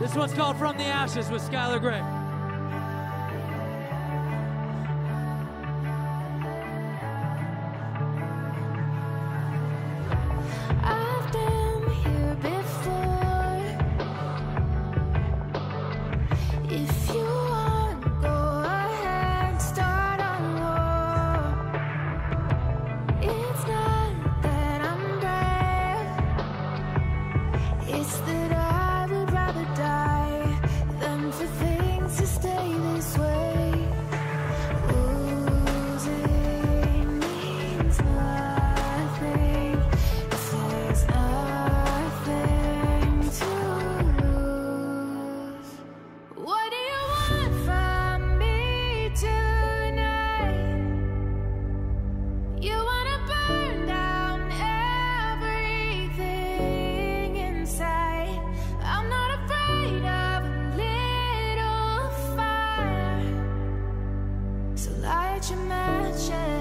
This one's called From the Ashes with Skylar Grey. Imagine. match.